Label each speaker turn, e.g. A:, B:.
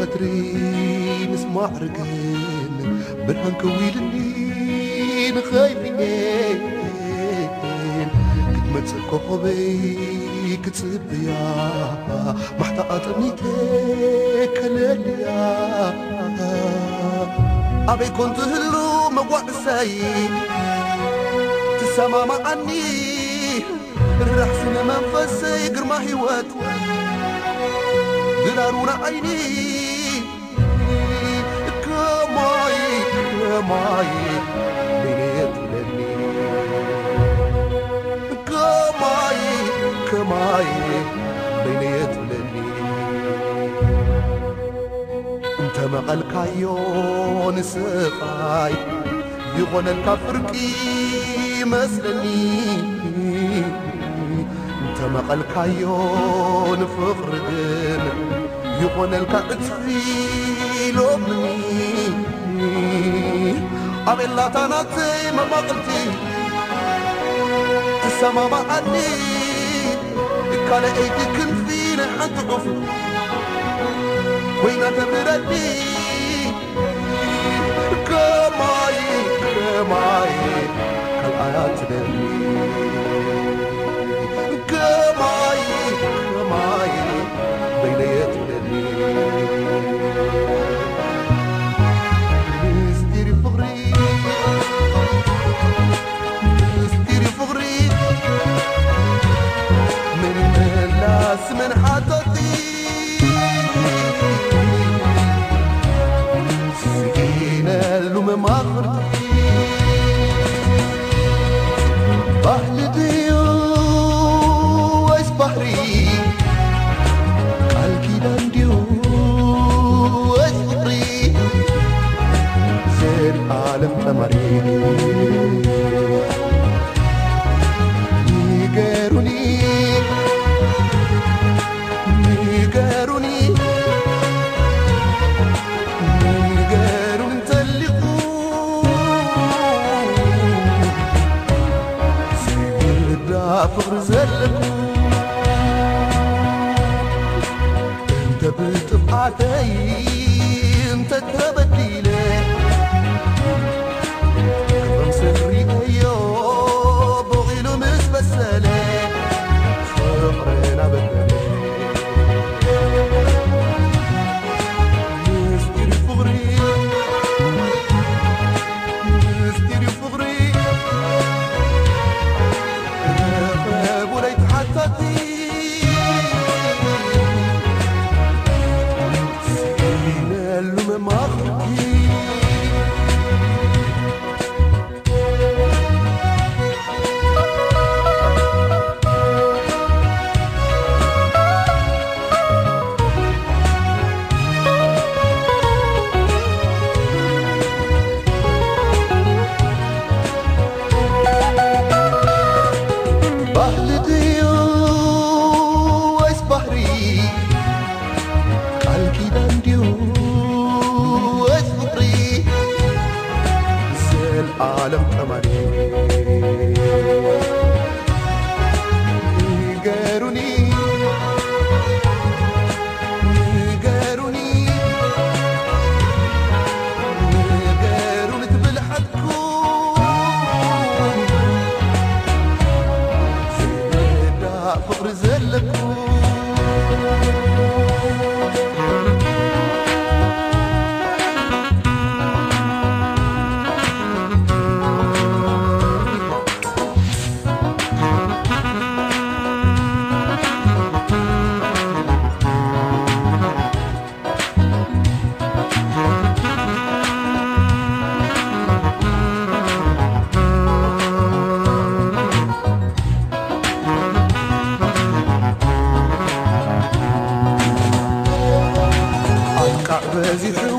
A: خاطري نسمع رقان برهن كويلني خايفين كنت ما تسكو بيك تسبيا ما حتى أطنيتك لليا أبي كنت هلو مقوع الساي تسمى معني ما منفسي قرما هيوات دلارون عيني. كماي بنيتلني كماي كماي بنيتلني انت مقلكايون سقاي يغنى الكفركي مسلني انت مقلكايون فقردن يغنى الكأتفي لومني أبلاتنات ما مغلتي السما ما أني كان أيدي كنفين حتى قفل وين تبردي كماي كماي ملاس من حطتي سكينة اللوم مغرتي ዘይውዳ ፍቕሪ ዘለኩ እንተ ብጥፍዓተይ እንተ ተበዲለ ክብሮም ስርኢዮ በቂሉ ምስ በሰለ ፍቕርና በደለ ምስጢሪ ፍቕሪ ምስጢሪ ፍቕሪ alam kamar crazy thing.